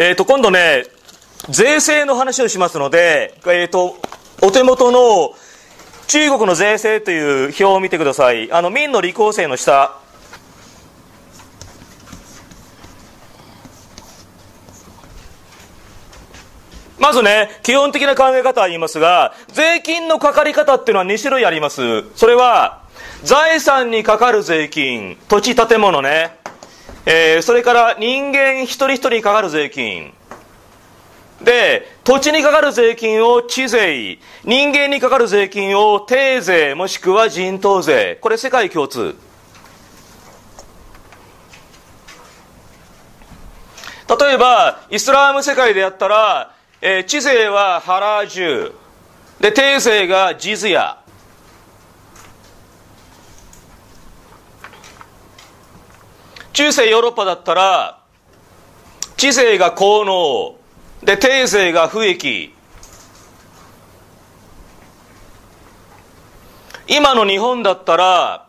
えっ、と、今度ね、税制の話をしますので、えっ、と、お手元の中国の税制という表を見てください。あの、民の理工生の下。まずね、基本的な考え方は言いますが、税金のかかり方っていうのは2種類あります。それは、財産にかかる税金、土地建物ね、えー、それから人間一人一人にかかる税金。で、土地にかかる税金を地税、人間にかかる税金を定税もしくは人頭税。これ世界共通。例えば、イスラーム世界でやったら、えー、地税はハラージュ。で、定税がジズヤ。中世ヨーロッパだったら、地税が効能。で、定税が不益。今の日本だったら、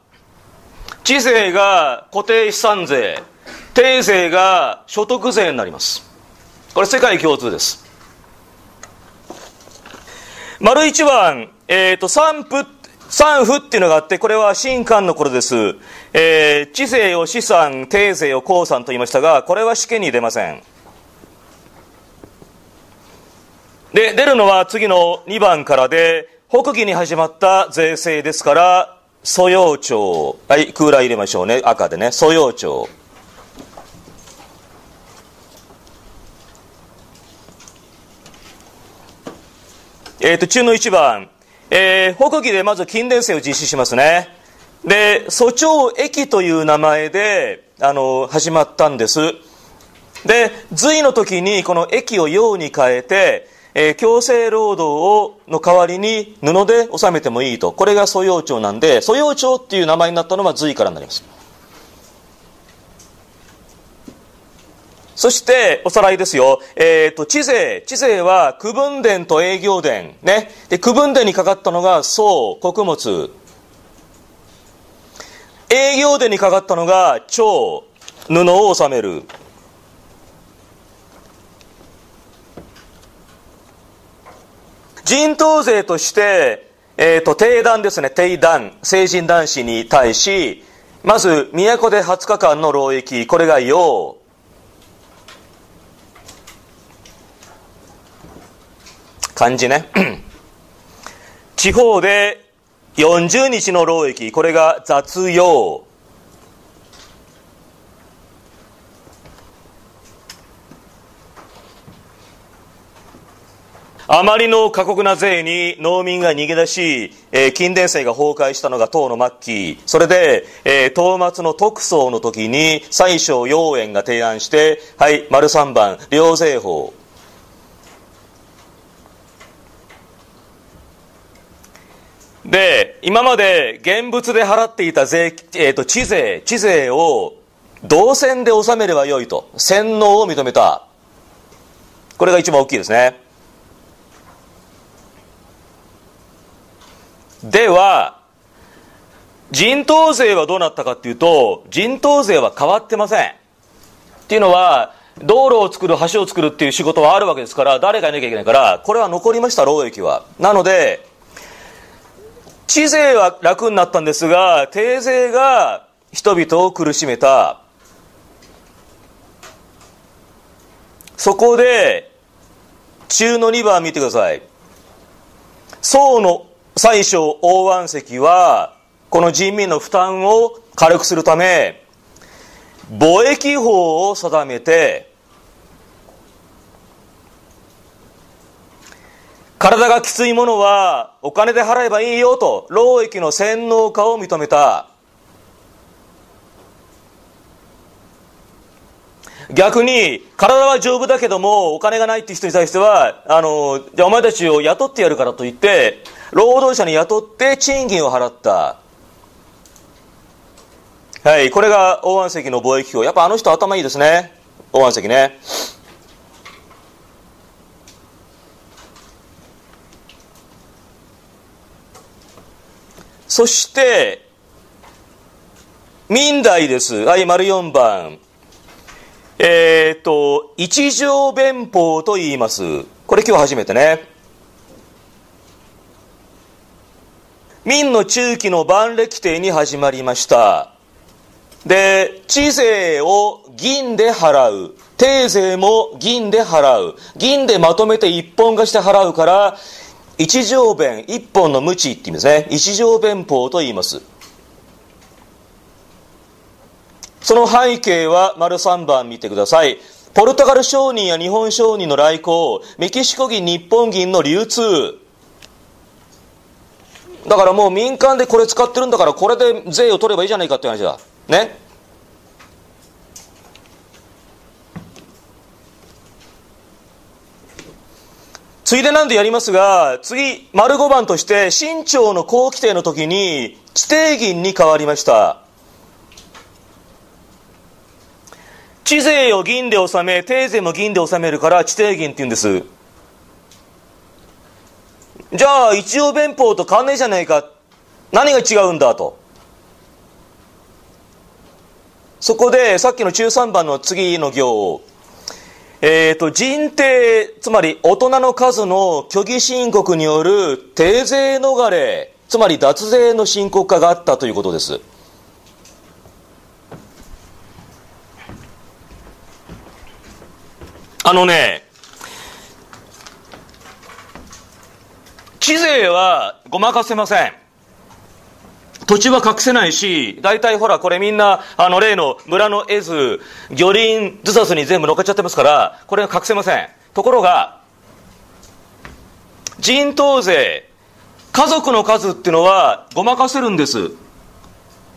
地税が固定資産税、定税が所得税になります。これ世界共通です。丸一番、えっ、ー、と、三府、三府っていうのがあって、これは新漢の頃です。えー、地税を資産、定税を公産と言いましたが、これは試験に出ません。で、出るのは次の2番からで、北紀に始まった税制ですから、素養庁。はい、空欄入れましょうね。赤でね。素養庁。えっ、ー、と、中の1番、えー、北紀でまず近電線を実施しますね。で、蘇長駅という名前で、あの、始まったんです。で、隋の時にこの駅を用に変えて、えー、強制労働をの代わりに布で収めてもいいと。これが蘇養町なんで、蘇養町っていう名前になったのは隋からになります。そして、おさらいですよ。えっ、ー、と、地税。地税は、区分田と営業田。ね。で、区分田にかかったのが、宋、穀物。営業田にかかったのが、蝶、布を収める。人頭税として、えっ、ー、と、定団ですね。定団。成人男子に対し、まず、都で20日間の労役。これが用。漢字ね。地方で40日の労役、これが雑用。あまりの過酷な税に農民が逃げ出し、えー、近電制が崩壊したのが唐の末期。それで、えー、東末の特捜の時に、西省陽園が提案して、はい、丸三番、両税法。で、今まで現物で払っていた税、えっ、ー、と、地税、地税を銅線で納めればよいと、洗脳を認めた。これが一番大きいですね。では、人頭税はどうなったかっていうと、人頭税は変わってません。っていうのは、道路を作る、橋を作るっていう仕事はあるわけですから、誰かいなきゃいけないから、これは残りました、労役は。なので、地税は楽になったんですが、定税が人々を苦しめた。そこで、中の2番見てください。宋の最小大湾石は、この人民の負担を軽くするため、貿易法を定めて、体がきついものはお金で払えばいいよと労役の洗脳化を認めた。逆に体は丈夫だけどもお金がないっていう人に対してはあのじゃあお前たちを雇ってやるからと言って労働者に雇って賃金を払った。はいこれが大安石の貿易法やっぱあの人頭いいですね。大安石ね。そして、民代です。はい、丸4番。えー、っと、一条弁法と言います。これ今日初めてね。明の中期の万暦帝に始まりました。で、地税を銀で払う。定税も銀で払う。銀でまとめて一本化して払うから、一条弁、一本の無知って言いますね。一条弁法と言います。その背景は丸3番見てください。ポルトガル商人や日本商人の来航、メキシコ銀、日本銀の流通。だからもう民間でこれ使ってるんだからこれで税を取ればいいじゃないかって話だ。ね。ついでなんでやりますが、次、丸5番として、清朝の後期帝の時に、地底銀に変わりました。地税を銀で納め、定税も銀で納めるから地底銀って言うんです。じゃあ、一応弁法と変わんないじゃないか。何が違うんだと。そこで、さっきの中3番の次の行を、えっ、ー、と、人定、つまり大人の数の虚偽申告による定税逃れ、つまり脱税の申告化があったということです。あのね、地税はごまかせません。土地は隠せないし、大体ほら、これみんな、あの、例の村の絵図、魚輪、図札に全部乗っかっちゃってますから、これは隠せません。ところが、人頭税、家族の数っていうのはごまかせるんです。っ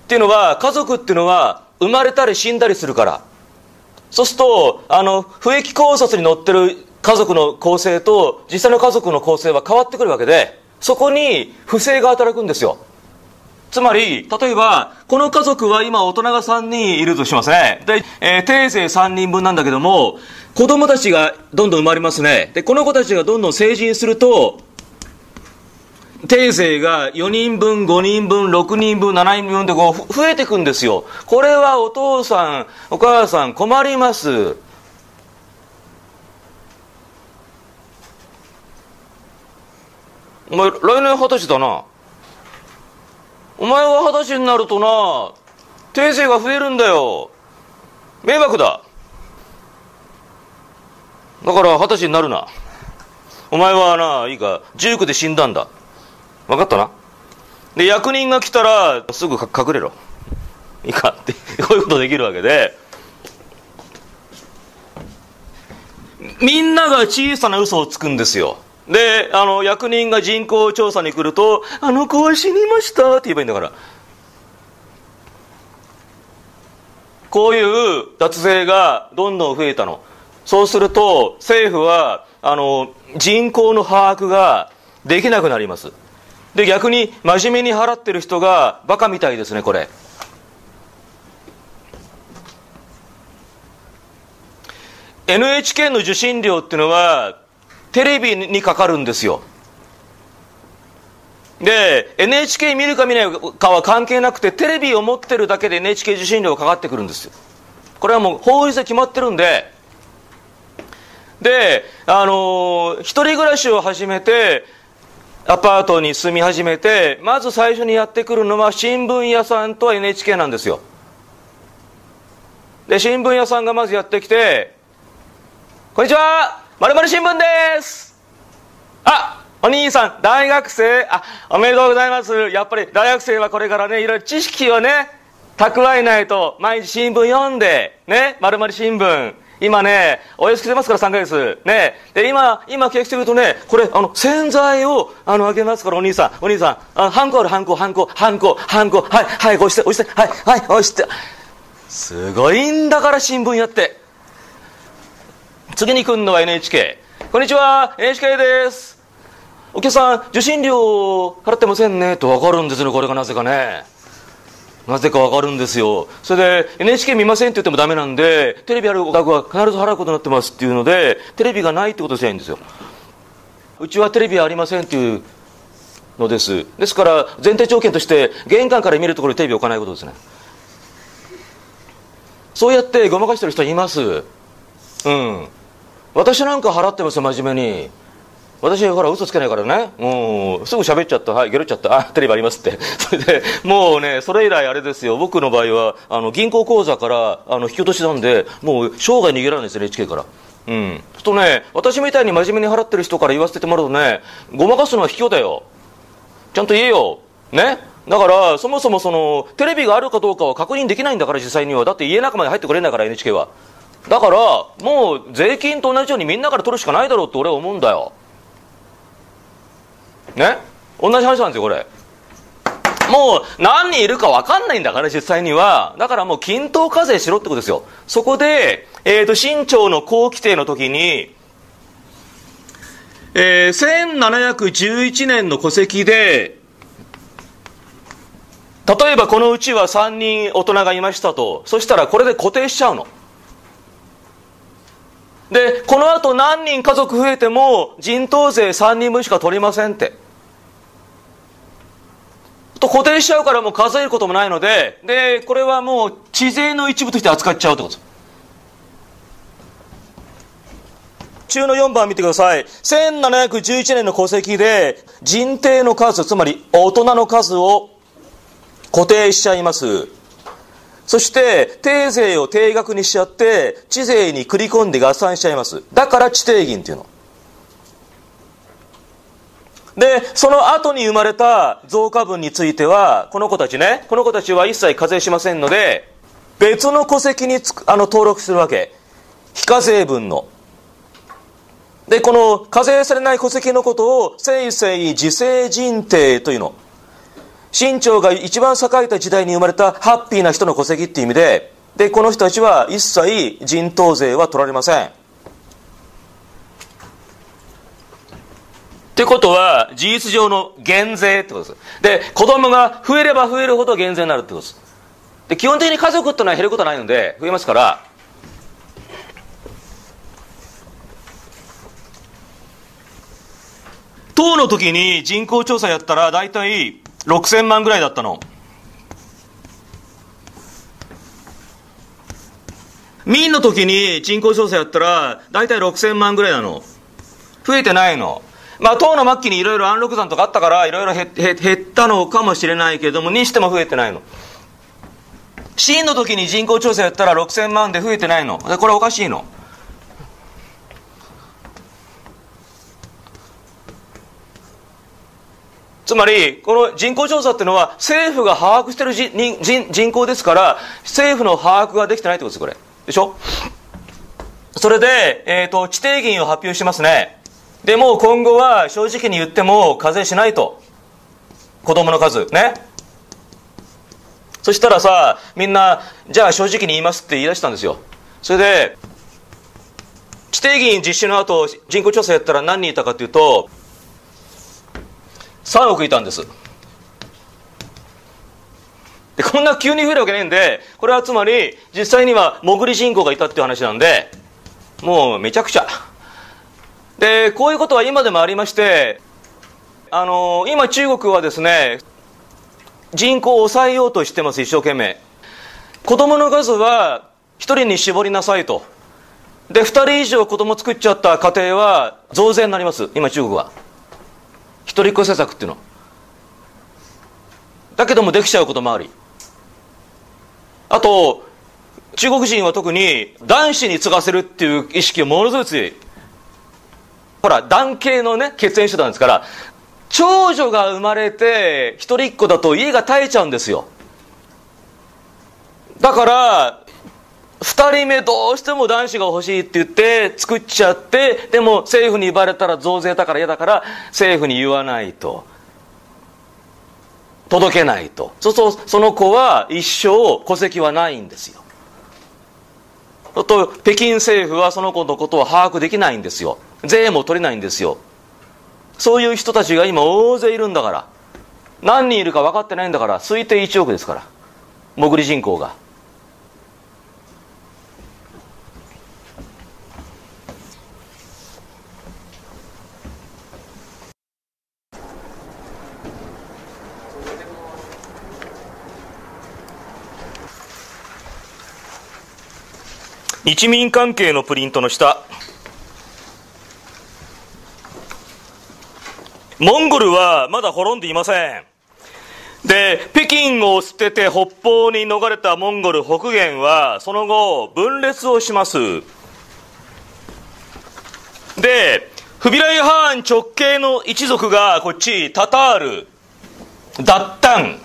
ていうのは、家族っていうのは生まれたり死んだりするから。そうすると、あの、不益考察に載ってる家族の構成と、実際の家族の構成は変わってくるわけで、そこに不正が働くんですよ。つまり、例えば、この家族は今大人が3人いるとしますね。で、えー、定税3人分なんだけども、子供たちがどんどん生まれますね。で、この子たちがどんどん成人すると、定税が4人分、5人分、6人分、7人分でこう増えていくんですよ。これはお父さん、お母さん困ります。お前、来年二十歳だな。お前は二十歳になるとな、定税が増えるんだよ。迷惑だ。だから二十歳になるな。お前はな、いいか、19で死んだんだ。分かったなで役人が来たらすぐ隠れろいいかって こういうことできるわけでみんなが小さな嘘をつくんですよであの役人が人口調査に来ると「あの子は死にました」って言えばいいんだから。こういう脱税がどんどん増えたの。そうすると政府はあの人口の把握ができなくなります。で逆に真面目に払ってる人がバカみたいですねこれ。NHK の受信料っていうのはテレビにかかるんですよ。で NHK 見るか見ないかは関係なくてテレビを持ってるだけで NHK 受信料がかかってくるんですよ。これはもう法律で決まってるんで。であのー、一人暮らしを始めてアパートに住み始めてまず最初にやってくるのは新聞屋さんと NHK なんですよ。で新聞屋さんがまずやってきて「こんにちはまるまる新聞です」あお兄さん大学生あおめでとうございますやっぱり大学生はこれからねいろいろ知識をね蓄えないと毎日新聞読んでねまるまる新聞今ね、お安く出ますから3ヶ月。ね。で、今、今契約してるとね、これ、あの、洗剤を、あの、あげますから、お兄さん、お兄さん、あハンコある、ハンコ、ハンコ、ハンコ、ハンコ、はい、はい、押して、押して、はい、はい、押して。すごいんだから新聞やって。次に来るのは NHK。こんにちは、NHK です。お客さん、受信料払ってませんね、とわかるんですね、これがなぜかね。なぜかわかるんですよ。それで NHK 見ませんって言ってもダメなんで、テレビある額は必ず払うことになってますっていうので、テレビがないってことじゃないんですよ。うちはテレビありませんっていうのです。ですから前提条件として玄関から見るところにテレビ置かないことですね。そうやってごまかしてる人います。うん私なんか払ってますよ真面目に。私ほら嘘つけないからね。うんすぐ喋っちゃった。はいゲロっちゃった。あテレビありますって。それでもうねそれ以来あれですよ。僕の場合はあの銀行口座からあの引き落としなんでもう生涯逃げられないです NHK から。うん。とね私みたいに真面目に払ってる人から言わせてもらうとねごまかすのは卑怯だよ。ちゃんと言えよ。ね。だからそもそもそのテレビがあるかどうかは確認できないんだから実際には。だって家の中まで入ってくれないから NHK は。だからもう税金と同じようにみんなから取るしかないだろうって俺は思うんだよ。ね？同じ話なんですよこれ。もう何人いるか分かんないんだから実際には。だからもう均等課税しろってことですよ。そこで、えーと、新朝の後期定の時にえー、1711年の戸籍で例えばこのうちは3人大人がいましたと。そしたらこれで固定しちゃうの。でこの後何人家族増えても人頭税3人分しか取りませんって。と固定しちゃうからもう数えることもないのででこれはもう地税の一部として扱っちゃうってこと。中の4番見てください。1711年の戸籍で人定の数つまり大人の数を固定しちゃいます。そして定税を定額にしちゃって地税に繰り込んで合算しちゃいます。だから地定銀っていうの。でその後に生まれた増加分についてはこの子たちねこの子たちは一切課税しませんので別の戸籍につくあの登録するわけ。非課税分の。でこの課税されない戸籍のことを生成自生人定というの。清朝が一番栄えた時代に生まれたハッピーな人の戸籍っていう意味ででこの人たちは一切人頭税は取られません。ってことは事実上の減税ってことです。で子供が増えれば増えるほど減税になるってことです。で基本的に家族っていうのは減ることはないので増えますから党の時に人口調査やったら大体6000万ぐらいだったの。民の時に人口調査やったら大体6000万ぐらいなの。増えてないの。まあ党の末期にいろいろ安禄山とかあったからいろいろ減ったのかもしれないけどもにしても増えてないの。真の時に人口調査やったら6000万で増えてないの。これおかしいの。つまり、この人口調査っていうのは、政府が把握してる人人口ですから、政府の把握ができてないってことです、これ。でしょ？それで、えっ、ー、と、地定銀を発表しますね。で、もう今後は正直に言っても課税しないと。子供の数。ね。そしたらさ、みんな、じゃあ正直に言いますって言い出したんですよ。それで、地定銀実施の後、人口調査やったら何人いたかというと、3億いたんです。でこんな急に増えるわけないんでこれはつまり実際には潜り人口がいたっていう話なんでもうめちゃくちゃ。でこういうことは今でもありましてあの今中国はですね人口を抑えようとしてます一生懸命。子供の数は1人に絞りなさいと。で2人以上子供作っちゃった家庭は増税になります今中国は。一人っ子政策っていうの。だけどもできちゃうこともあり。あと中国人は特に男子に継がせるっていう意識がものすごい強い。ほら男系のね血縁手段ですから長女が生まれて一人っ子だと家が耐えちゃうんですよ。だから2人目どうしても男子が欲しいって言って作っちゃってでも政府に言われたら増税だから嫌だから政府に言わないと。届けないと。そうするとその子は一生戸籍はないんですよ。と北京政府はその子のことを把握できないんですよ。税も取れないんですよ。そういう人たちが今大勢いるんだから。何人いるか分かってないんだから。推定1億ですから。潜り人口が。日民関係のプリントの下。モンゴルはまだ滅んでいません。で北京を捨てて北方に逃れたモンゴル北元はその後分裂をします。でフビライハーン直系の一族がこっちタタール。脱炭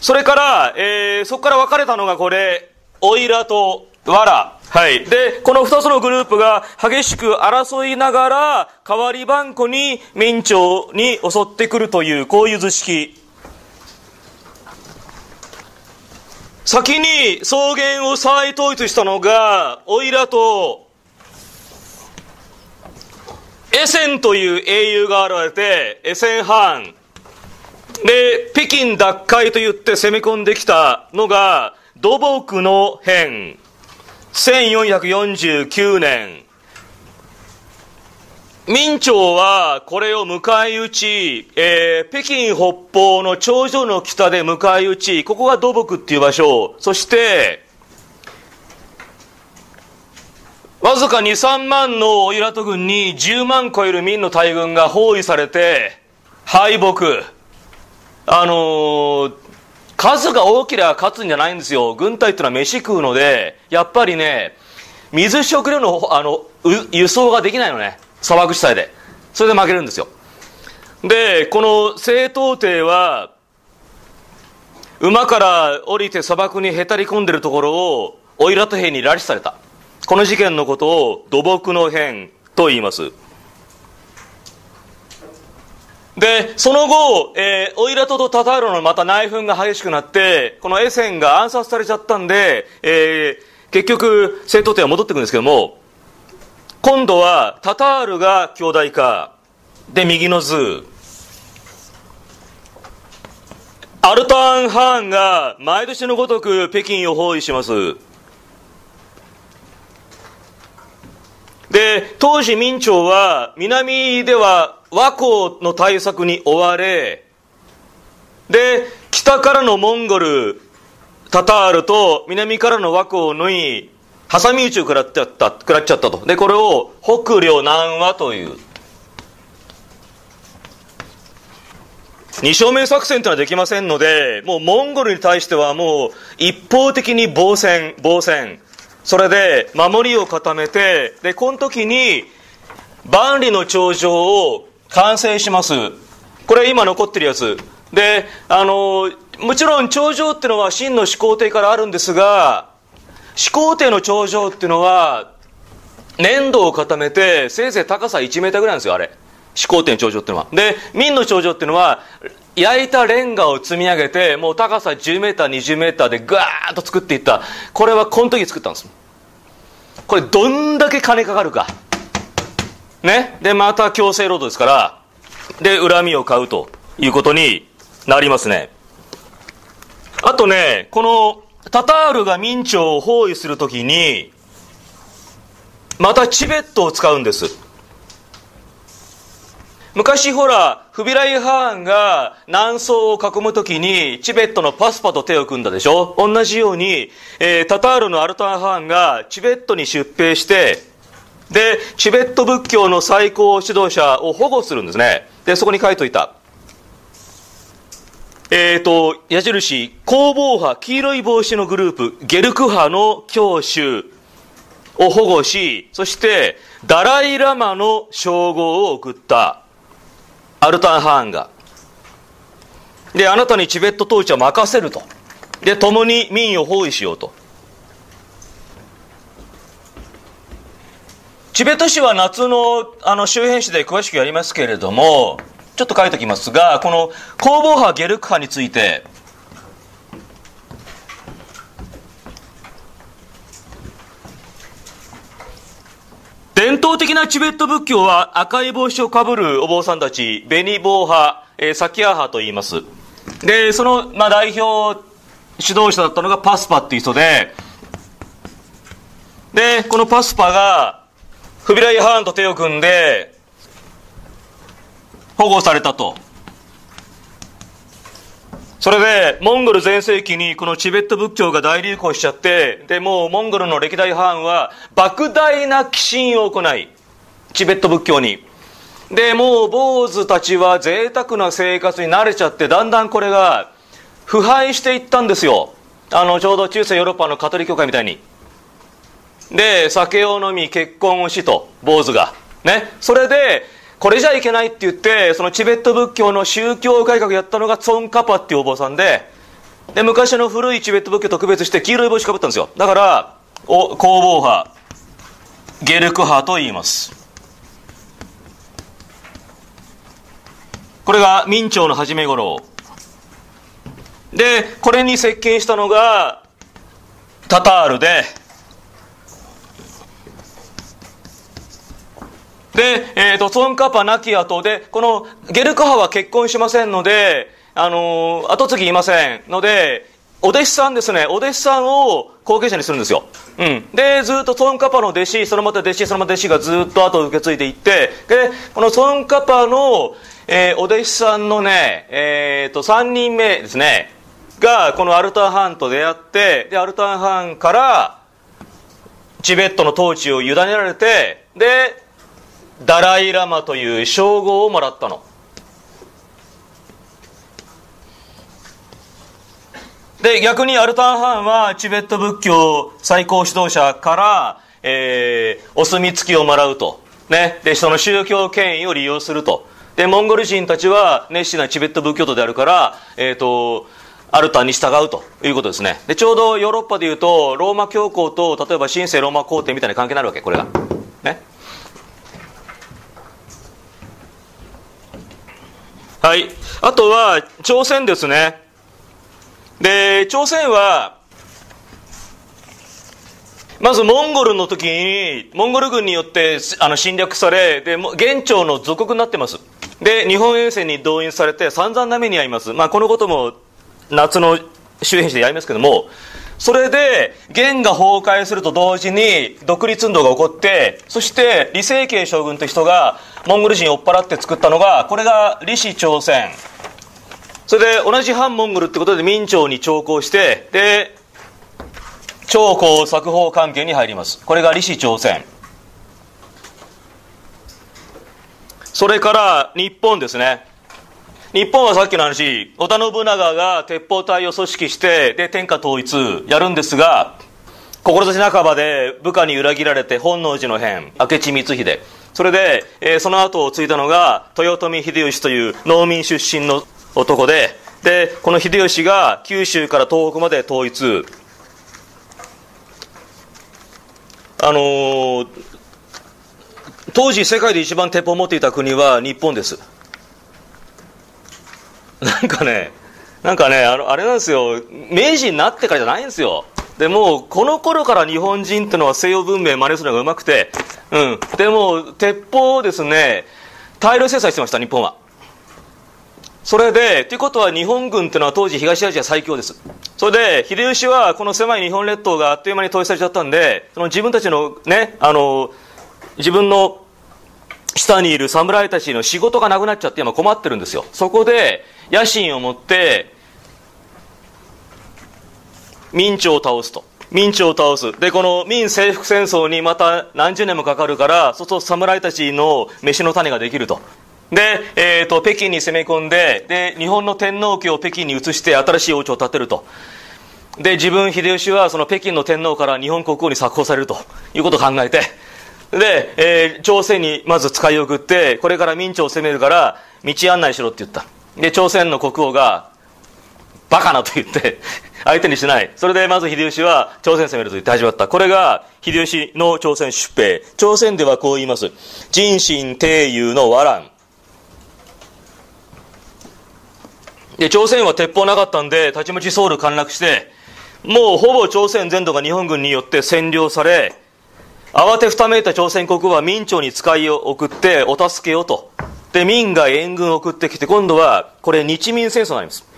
それから、えー、そこから分かれたのがこれオイラとワラはい。で、この二つのグループが激しく争いながら、代わり番号に明朝に襲ってくるという、こういう図式。先に草原を再統一したのが、オイラと、エセンという英雄が現れて、エセンハーン。で、北京奪回と言って攻め込んできたのが、土木の変。1449年、明朝はこれを迎え撃ち、えー、北京北方の頂上の北で迎え撃ち、ここが土木っていう場所、そして、わずか2、3万のオイラト軍に10万超える民の大軍が包囲されて、敗北。あのー、数が多ければ勝つんじゃないんですよ。軍隊っていうのは飯食うので、やっぱりね、水食料のあの輸送ができないのね。砂漠地帯で。それで負けるんですよ。で、この正統帝は、馬から降りて砂漠にへたり込んでるところを、オイラト兵に拉致された。この事件のことを土木の変と言います。で、その後、えー、オイラトとタタールのまた内紛が激しくなって、このエセンが暗殺されちゃったんで、えー、結局、戦闘艇は戻ってくるんですけども、今度はタタールが兄弟化。で、右の図。アルタン・ハーンが毎年のごとく北京を包囲します。で、当時明朝は南では和光の対策に追われ、で、北からのモンゴル、タタールと南からの和光に挟み撃ちを食らっちゃった、食らっちゃったと。で、これを北領南和という。二正面作戦というのはできませんので、もうモンゴルに対してはもう一方的に防戦、防戦。それで守りを固めて、で、この時に万里の長城を完成します。これ今残ってるやつ。で、あの、もちろん頂上っていうのは真の始皇帝からあるんですが、始皇帝の頂上っていうのは、粘土を固めて、せいぜい高さ1メーターぐらいなんですよ、あれ。始皇帝の頂上っていうのは。で、明の頂上っていうのは、焼いたレンガを積み上げて、もう高さ10メーター、20メーターでガーッと作っていった。これはこの時作ったんです。これどんだけ金かかるか。ね。で、また強制労働ですから、で、恨みを買うということになりますね。あとね、この、タタールが明朝を包囲するときに、またチベットを使うんです。昔ほら、フビライハーンが南宋を囲むときに、チベットのパスパと手を組んだでしょ？同じように、えー、タタールのアルタンハーンがチベットに出兵して、で、チベット仏教の最高指導者を保護するんですね。で、そこに書いといた。えっ、ー、と、矢印、弘法派、黄色い帽子のグループ、ゲルク派の教主を保護し、そして、ダライラマの称号を送った、アルタンハーンが。で、あなたにチベット統治は任せると。で、共に民を包囲しようと。チベット史は夏のあの周辺史で詳しくやりますけれども、ちょっと書いておきますが、この攻防派、ゲルク派について、伝統的なチベット仏教は赤い帽子をかぶるお坊さんたち、紅坊派、えー、サキア派と言います。で、その、まあ、代表指導者だったのがパスパっていう人で、で、このパスパが、フビライ・ハーンと手を組んで保護されたとそれで、モンゴル全盛期にこのチベット仏教が大流行しちゃって、で、もうモンゴルの歴代藩は莫大な寄進を行い、チベット仏教に。で、もう坊主たちは贅沢な生活に慣れちゃって、だんだんこれが腐敗していったんですよ。あの、ちょうど中世ヨーロッパのカトリック教会みたいに。で、酒を飲み、結婚をしと、坊主が。ね。それで、これじゃいけないって言って、そのチベット仏教の宗教改革やったのがツォンカパっていうお坊さんで、で、昔の古いチベット仏教と区別して黄色い帽子かぶったんですよ。だから、お、工房派、ゲルク派と言います。これが明朝の初め頃。で、これに接近したのが、タタールで、で、えっ、ー、と、ソンカパ亡き後で、このゲルカハは結婚しませんので、あのー、後継ぎいませんので、お弟子さんですね、お弟子さんを後継者にするんですよ。うん。で、ずっとソンカパの弟子、そのまた弟子、そのまた弟子がずっと後を受け継いでいって、で、このソンカパの、えー、お弟子さんのね、えっ、ー、と、3人目ですね、が、このアルターハンと出会って、で、アルターハンから、チベットの統治を委ねられて、で、ダライ・ラマという称号をもらったの。で逆にアルタンハンはチベット仏教最高指導者から、えー、お墨付きをもらうと、ね、でその宗教権威を利用すると。でモンゴル人たちは熱心なチベット仏教徒であるから、えーと、アルタンに従うということですね。でちょうどヨーロッパでいうとローマ教皇と例えば神聖ローマ皇帝みたいな関係になるわけこれが。ね。はい。あとは、朝鮮ですね。で、朝鮮は、まずモンゴルの時に、モンゴル軍によってあの侵略され、で、元朝の属国になってます。で、日本衛星に動員されて散々な目に遭います。まあ、このことも夏の周辺誌でやりますけども、それで、元が崩壊すると同時に独立運動が起こって、そして李成慶将軍という人がモンゴル人を追っ払って作ったのが、これが李氏朝鮮。それで同じ反モンゴルってことで明朝に徴工して、で、朝貢作法関係に入ります。これが李氏朝鮮。それから日本ですね。日本はさっきの話、織田信長が鉄砲隊を組織して、で、天下統一やるんですが、志半ばで部下に裏切られて本能寺の変、明智光秀。それで、えー、その後を継いだのが、豊臣秀吉という農民出身の男で、で、この秀吉が九州から東北まで統一。あのー、当時世界で一番鉄砲を持っていた国は日本です。なんかね、なんかね、あの、あれなんですよ、明治になってからじゃないんですよ。でも、この頃から日本人ってのは西洋文明真似するのがうまくて、うん。でも、鉄砲をですね、大量制裁してました、日本は。それで、ということは日本軍っていうのは当時東アジア最強です。それで、秀吉はこの狭い日本列島があっという間に統一されちゃったんで、その自分たちのね、あの、自分の下にいる侍たちの仕事がなくなっちゃって今困ってるんですよ。そこで野心を持って明朝を倒すと。明朝を倒す。で、この明征服戦争にまた何十年もかかるから、そうすると侍たちの飯の種ができると。で、えっ、ー、と、北京に攻め込んで、で、日本の天皇家を北京に移して新しい王朝を建てると。で、自分、秀吉はその北京の天皇から日本国王に作法されるということを考えて、で、えー、朝鮮にまず使い送って、これから明朝を攻めるから、道案内しろって言った。で、朝鮮の国王が、バカなと言って相手にしない。それでまず秀吉は朝鮮攻めると言って始まった。これが秀吉の朝鮮出兵。朝鮮ではこう言います。人心帝友の和乱。で、朝鮮は鉄砲なかったんで、たちまちソウル陥落して、もうほぼ朝鮮全土が日本軍によって占領され、慌てふためいた朝鮮国は明朝に使いを送ってお助けをと。で、明が援軍を送ってきて、今度はこれ日明戦争になります。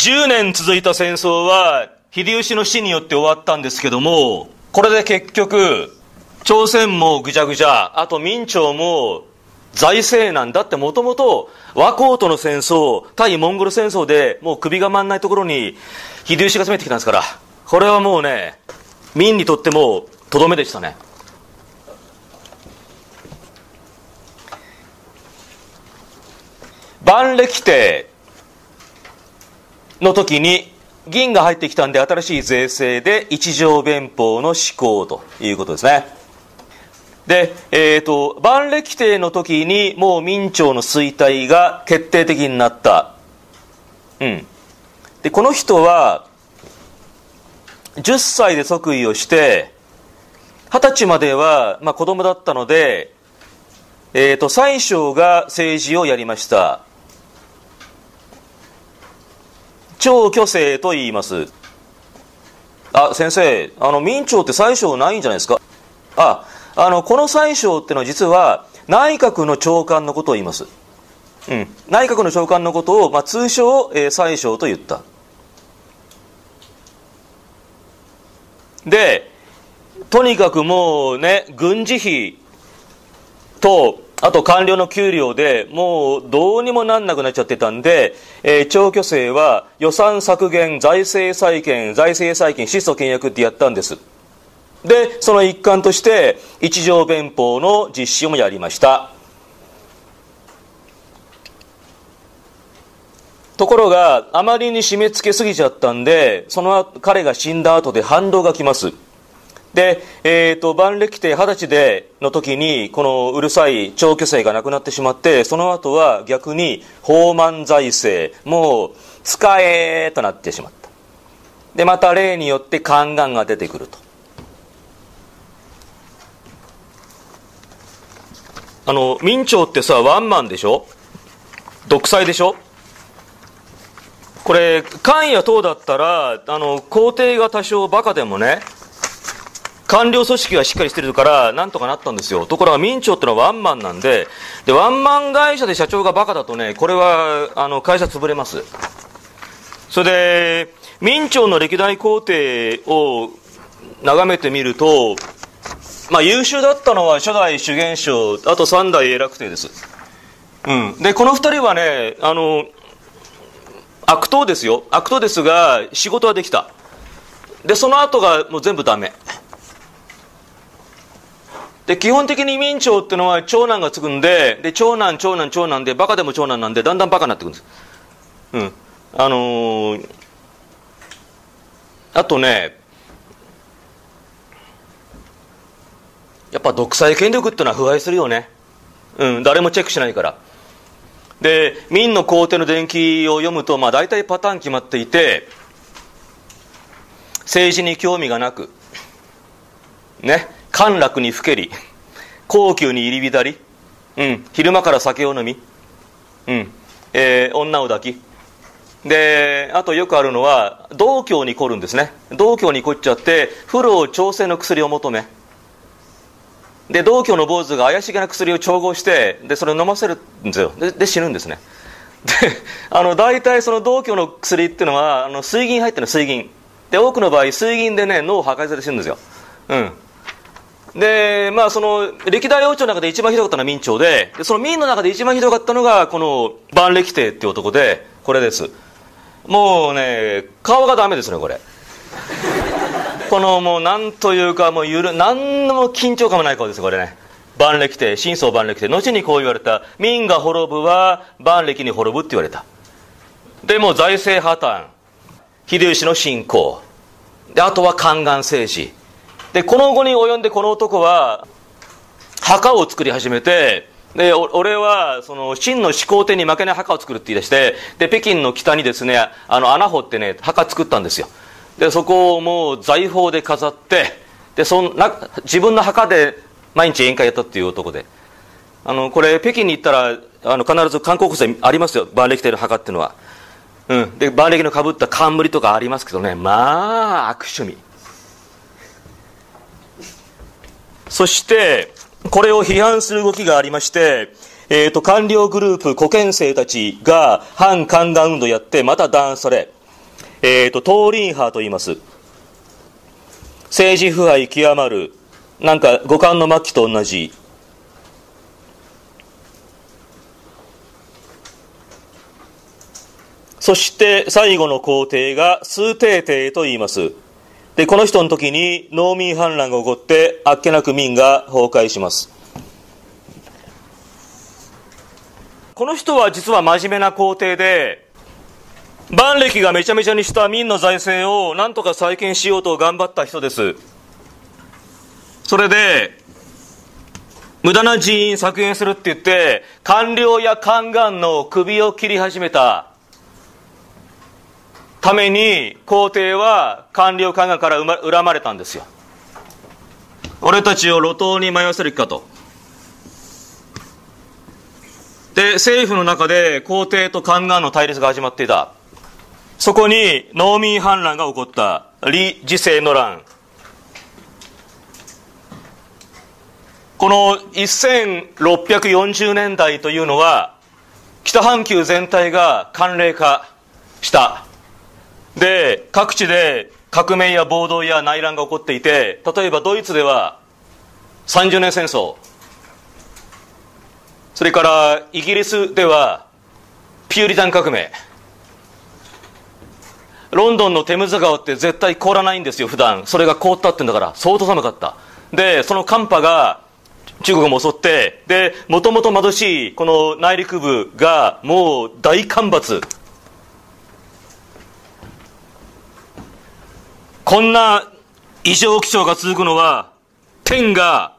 10年続いた戦争は秀吉の死によって終わったんですけども、これで結局、朝鮮もぐちゃぐちゃ、あと明朝も財政難だってもともと和光との戦争、対モンゴル戦争でもう首が回んないところに秀吉が攻めてきたんですから、これはもうね、明にとってもとどめでしたね。万暦帝の時に銀が入ってきたんで新しい税制で一条弁法の施行ということですね。で、えっ、ー、と、万暦帝の時にもう明朝の衰退が決定的になった。うん。で、この人は、10歳で即位をして、20歳までは、まあ、子供だったので、えっ、ー、と、宰相が政治をやりました。超虚勢と言います。あ、先生、あの、明朝って宰相ないんじゃないですか？あ、あの、この宰相っていうのは実は内閣の長官のことを言います。うん。内閣の長官のことを、まあ、通称、えー、宰相と言った。で、とにかくもうね、軍事費と、あと官僚の給料でもうどうにもなんなくなっちゃってたんで、えー、長挙制は予算削減、財政再建、財政再建、質素倹約ってやったんです。で、その一環として、一条弁法の実施もやりました。ところが、あまりに締め付けすぎちゃったんで、その彼が死んだ後で反動が来ます。で、えっ、ー、と、万暦帝二十歳での時に、このうるさい長居生がなくなってしまって、その後は逆に、放満財政、もう、使えとなってしまった。で、また例によって宦官が出てくると。あの、明朝ってさ、ワンマンでしょ？独裁でしょ？これ、官や党だったら、あの、皇帝が多少バカでもね、官僚組織がしっかりしてるから、なんとかなったんですよ。ところが明朝ってのはワンマンなんで、で、ワンマン会社で社長がバカだとね、これは、あの、会社潰れます。それで、明朝の歴代皇帝を眺めてみると、まあ、優秀だったのは初代主元将、あと三代永楽帝です。うん。で、この二人はね、あの、悪党ですよ。悪党ですが、仕事はできた。で、その後がもう全部ダメ。で、基本的に明朝っていうのは長男がつくんで、で、長男、長男、長男で、バカでも長男なんで、だんだんバカになってくるんです。うん。あのー、あとね、やっぱ独裁権力っていうのは腐敗するよね。うん、誰もチェックしないから。で、明の皇帝の伝記を読むと、まあ大体パターン決まっていて、政治に興味がなく、ね、陥落にふけり、高級に入り浸り、うん、昼間から酒を飲み、うん、えー、女を抱き、で、あとよくあるのは、道教に凝るんですね。道教に凝っちゃって、不老調整の薬を求め、で道教の坊主が怪しげな薬を調合してでそれを飲ませるんですよ。でで死ぬんですね。であの大体その道教の薬っていうのはあの水銀入ってるの水銀。で多くの場合水銀でね脳を破壊されて死ぬんですよ。うん。でまあその歴代王朝の中で一番ひどかったのは明朝でその明の中で一番ひどかったのがこの万暦帝っていう男でこれです。もうね顔がダメですねこれ。このもうなんというかもうゆる何の緊張感もない顔ですこれね。万暦帝真相万暦帝後にこう言われた民が滅ぶは万暦に滅ぶって言われた。でも財政破綻。秀吉の信仰。であとは宦官政治。でこの後に及んでこの男は墓を作り始めてで俺はその真の始皇帝に負けない墓を作るって言い出してで北京の北にですねあの穴掘ってね墓作ったんですよ。でそこをもう財宝で飾ってでそんな自分の墓で毎日宴会やったっていう男で。あのこれ北京に行ったらあの必ず韓国祭ありますよ。万暦帝の墓っていうのは、うん、で万暦のかぶった冠とかありますけどね。まあ悪趣味。そしてこれを批判する動きがありましてえーと、官僚グループ、古憲生たちが反宦官運動やってまた弾圧されえーと、東林派と言います。政治腐敗極まるなんか五感の末期と同じ。そして最後の皇帝が数帝帝と言います。でこの人の時に農民反乱が起こってあっけなく民が崩壊します。この人は実は真面目な皇帝で万歴がめちゃめちゃにした民の財政を何とか再建しようと頑張った人です。それで無駄な人員削減するって言って官僚や宦官の首を切り始めた。ために皇帝は官僚官官から恨まれたんですよ。俺たちを路頭に迷わせる気かと。で政府の中で皇帝と宦官の対立が始まっていた。そこに農民反乱が起こった。李治世の乱。この1640年代というのは北半球全体が寒冷化した。で各地で革命や暴動や内乱が起こっていて例えばドイツでは30年戦争。それからイギリスではピューリタン革命。ロンドンのテムズ川って絶対凍らないんですよ普段。それが凍ったってんだから。相当寒かった。でその寒波が中国も襲ってでもともと貧しいこの内陸部がもう大干ばつ。こんな異常気象が続くのは、天が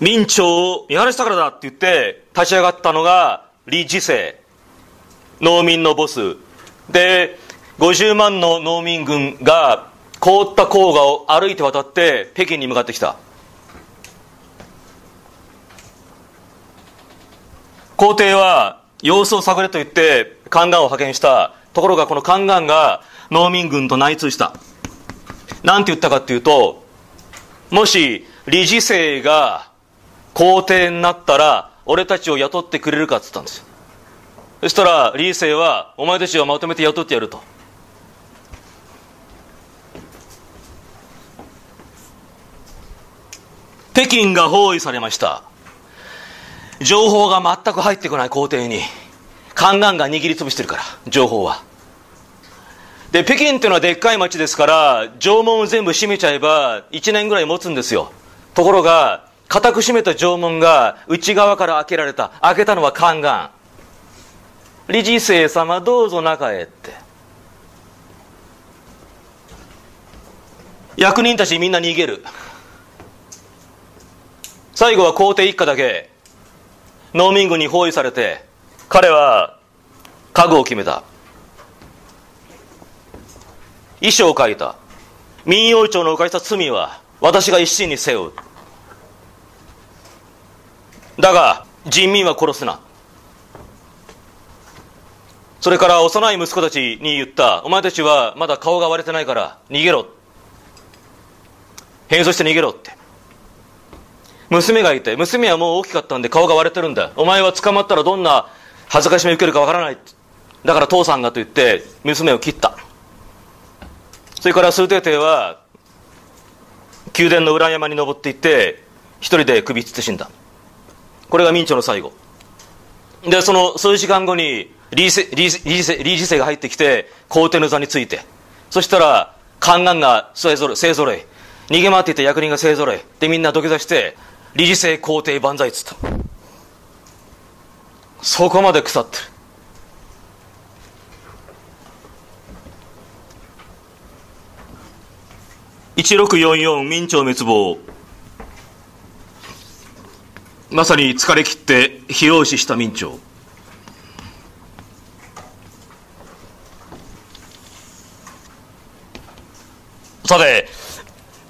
明朝を見晴らしたからだって言って立ち上がったのが李治世、農民のボス。で、50万の農民軍が凍った黄河を歩いて渡って北京に向かってきた。皇帝は様子を探れと言って宦官を派遣した。ところがこの宦官が農民軍と内通した。なんて言ったかっていうと、もし理事生が皇帝になったら、俺たちを雇ってくれるかって言ったんですよ。そしたら、理事生は、お前たちをまとめて雇ってやると。北京が包囲されました。情報が全く入ってこない皇帝に、宦官が握りつぶしてるから、情報は。で、北京っていうのはでっかい町ですから、城門を全部閉めちゃえば、1年ぐらい持つんですよ。ところが、固く閉めた城門が内側から開けられた。開けたのは宦官。理事生様どうぞ中へって。役人たちみんな逃げる。最後は皇帝一家だけ、農民軍に包囲されて、彼は覚悟を決めた。遺書を書いた。民謡庁の犯した罪は私が一心に背負う。だが人民は殺すな。それから幼い息子たちに言った。お前たちはまだ顔が割れてないから逃げろ。変装して逃げろって。娘がいて娘はもう大きかったんで顔が割れてるんだ。お前は捕まったらどんな恥ずかしみを受けるかわからないだから父さんがと言って娘を切った。それから数帝帝は宮殿の裏山に登っていって一人で首つって死んだ。これが明朝の最後。でその数時間後に李治世が入ってきて皇帝の座について。そしたら宦官が勢ぞろ勢ぞろい。逃げ回っていた役人が勢ぞろい。でみんな土下座して理事制皇帝万歳っつった。そこまで腐ってる。1644明朝滅亡。まさに疲れ切って疲労死した明朝。さて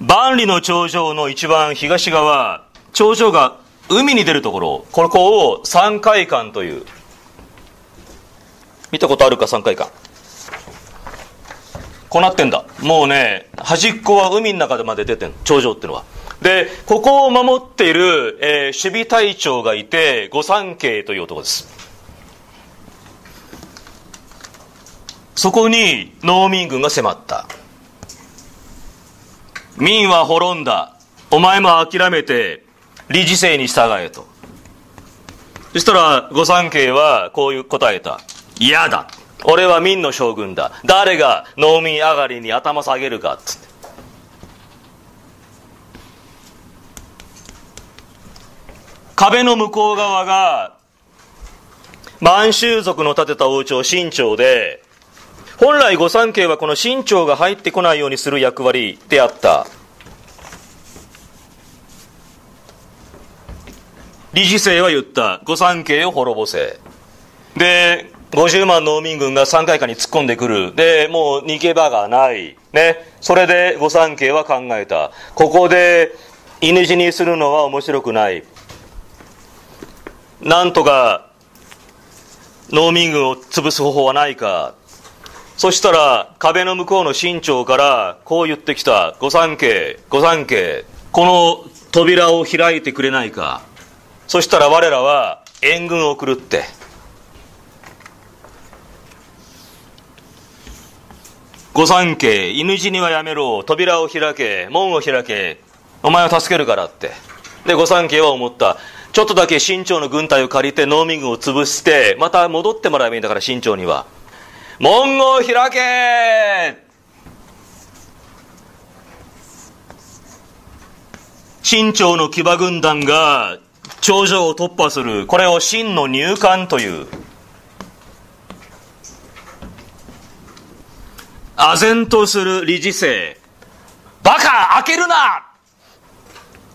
万里の長城の一番東側頂上が海に出るところ。ここを三海館という。見たことあるか三海館。こうなってんだ。もうね端っこは海の中でまで出てん頂上っていうのは。でここを守っている、えー、守備隊長がいて御三家という男です。そこに農民軍が迫った。民は滅んだ。お前も諦めて理事制に従えと。そしたら御三家はこういう答えた。嫌だ。俺は民の将軍だ。誰が農民上がりに頭下げるかっつって。壁の向こう側が満州族の建てた王朝清朝で本来御三家はこの清朝が入ってこないようにする役割であった。理事制は言った。御三家を滅ぼせ。で50万農民軍が三階下に突っ込んでくる。でもう逃げ場がない。ね。それで御三家は考えた。ここで犬死にするのは面白くない。なんとか農民軍を潰す方法はないか。そしたら壁の向こうの新朝からこう言ってきた。御三家御三家この扉を開いてくれないか。そしたら我らは援軍を送るって。御三家犬死にはやめろ扉を開け門を開けお前を助けるからって。で御三家は思った。ちょっとだけ新朝の軍隊を借りて農民軍を潰してまた戻ってもらえばいいんだから新朝には。門を開け!清朝の騎馬軍団が頂上を突破するこれを真の入管という。唖然とする理事制バカ開けるな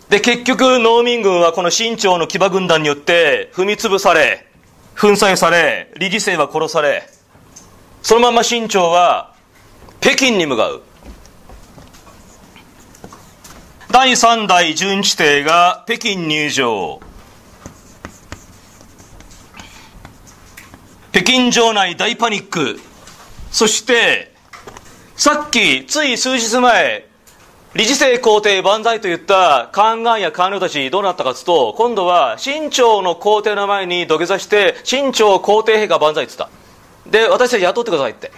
で、結局、農民軍はこの清朝の騎馬軍団によって踏み潰され、粉砕され、理事制は殺され、そのまま清朝は北京に向かう。第三代巡地帝が北京入場。北京城内大パニック。そして、さっき、つい数日前、理事制皇帝万歳といった宦官や官僚たちどうなったかというと、今度は清朝の皇帝の前に土下座して、清朝皇帝陛下万歳って言った。で、私たち雇ってくださいって。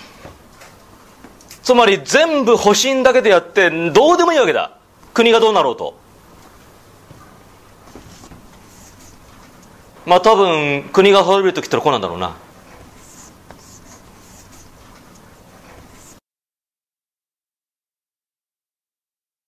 つまり全部保身だけでやって、どうでもいいわけだ。国がどうなろうと。まあ多分、国が滅びるときってのはこうなんだろうな。